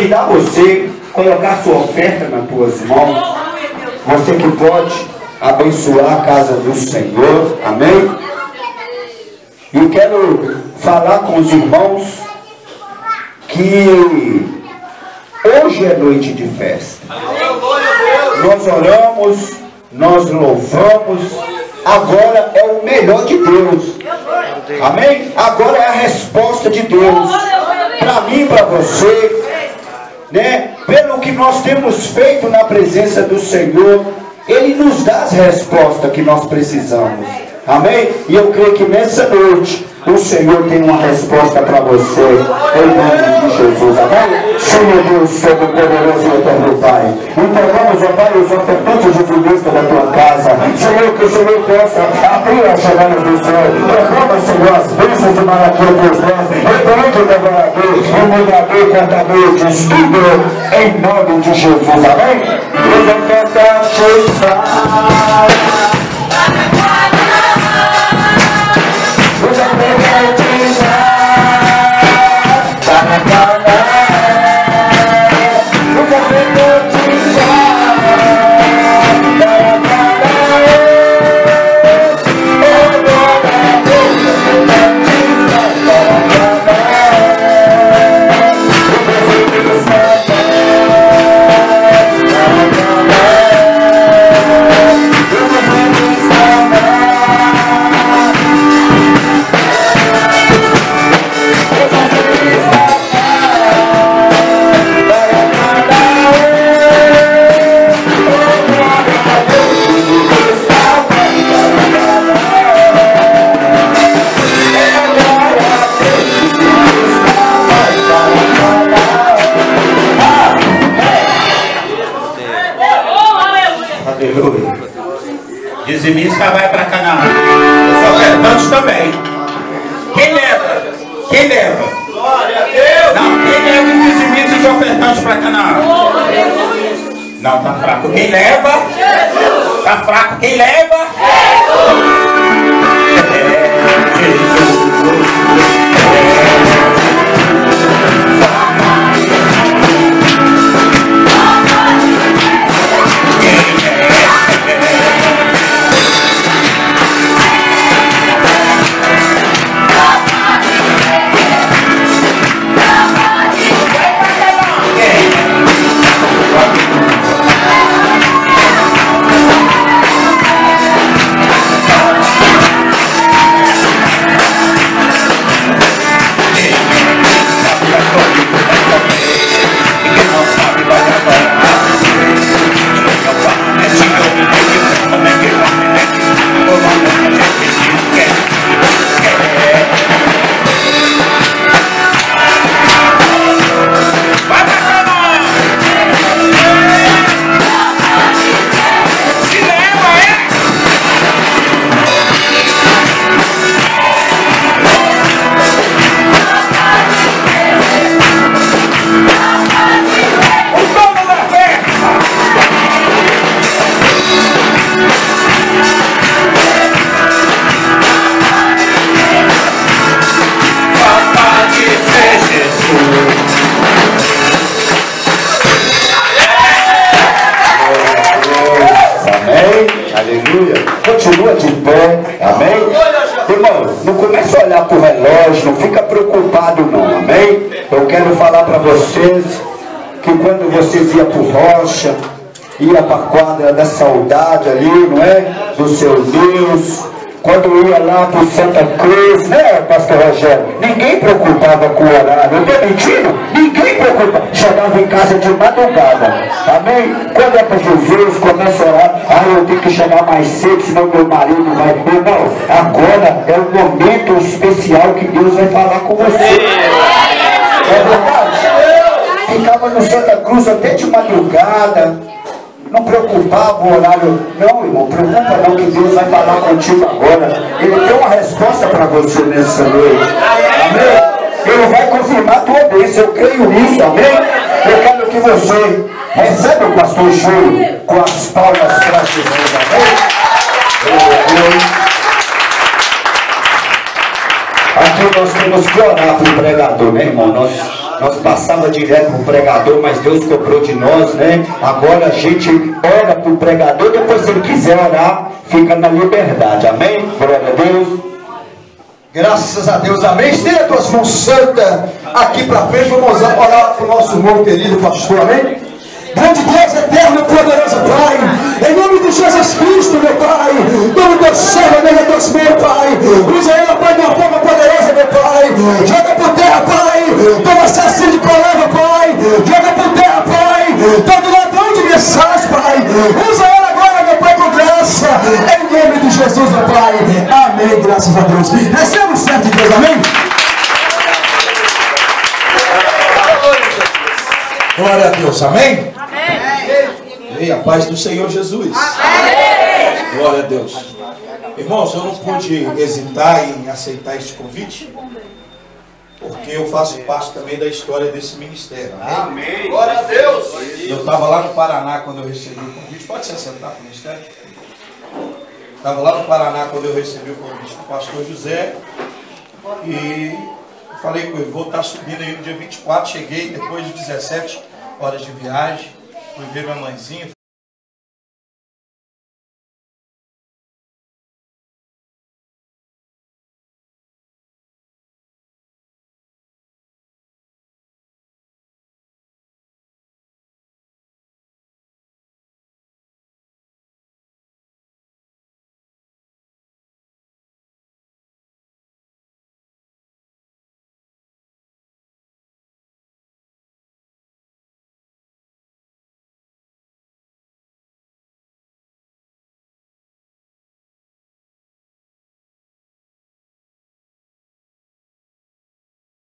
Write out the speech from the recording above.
convidar você a colocar sua oferta nas tuas mãos. Você que pode abençoar a casa do Senhor. Amém? E quero falar com os irmãos que hoje é noite de festa. Nós oramos, nós louvamos, agora é o melhor de Deus. Amém? Agora é a resposta de Deus para mim, para você, né? Pelo que nós temos feito na presença do Senhor, Ele nos dá as respostas que nós precisamos. Amém? E eu creio que nessa noite o Senhor tem uma resposta para você, em nome de Jesus. Amém? Senhor Deus Todo-Poderoso e Eterno Pai, entregamos, ó Pai, os ofertantes divinistas da tua casa. Senhor, que o Senhor possa abrir as janelas do céu. Derrama, Senhor, as bênçãos de maravilha por nós. Repreende o devorador, o negador, cantador, destruidor, em nome de Jesus. Amém? Os ofertantes, Pai. Dizimista vai para Canaã. Os ofertantes também. Quem leva? Quem leva? Não, quem leva os dizimistas e os ofertantes para Canaã? Não, tá fraco. Quem leva? Tá fraco. Quem leva? É ia para a quadra da saudade ali, não é? Do seu Deus. Quando ia lá para Santa Cruz, né, pastor Rogério? Ninguém preocupava com o horário. Eu estou mentindo? Ninguém preocupava. Chegava em casa de madrugada. Amém? Quando é para Jesus, começa a orar. Ah, eu tenho que chegar mais cedo, senão meu marido vai. Irmão, agora é o momento especial que Deus vai falar com você. No Santa Cruz até de madrugada não preocupava o horário. Não, irmão, preocupa não que Deus vai falar contigo agora. Ele tem uma resposta para você nessa noite. Amém? Ele vai confirmar a tua bênção. Eu creio nisso, amém? Eu quero que você receba o pastor Júlio com as palmas para Jesus, amém? Aqui nós temos que orar para o pregador, né, irmão? Nós Nós passava direto pro pregador, mas Deus cobrou de nós, né? Agora a gente ora pro pregador, depois se ele quiser orar, fica na liberdade. Amém? Glória a Deus. Graças a Deus, amém. Estenda tuas mãos santas aqui para frente. Vamos orar para o nosso irmão querido pastor, amém? Grande Deus eterno, poderoso Pai, em nome de Jesus Cristo, meu Pai, todo Deus servo, meu Deus meu Pai, usa ela, Pai, de uma forma poderosa, meu Pai, joga por terra, Pai, toma acesso de palavra, Pai, joga por terra, Pai, todo ladrão de mensagem, Pai, usa ela agora, meu Pai, com graça, em nome de Jesus, meu Pai, amém, graças a Deus, receba o certo de Deus, amém? Glória a Deus, amém? Amém. a paz do Senhor Jesus. Amém. Glória a Deus. Irmãos, eu não pude hesitar em aceitar esse convite, porque eu faço parte também da história desse ministério. Amém. amém. Glória a Deus. Eu estava lá no Paraná quando eu recebi o convite. Pode se assentar para o ministério? Estava lá no Paraná quando eu recebi o convite do pastor José. E falei com ele, vou estar subindo aí no dia 24. Cheguei depois de 17 horas de viagem. Ver minha mãezinha.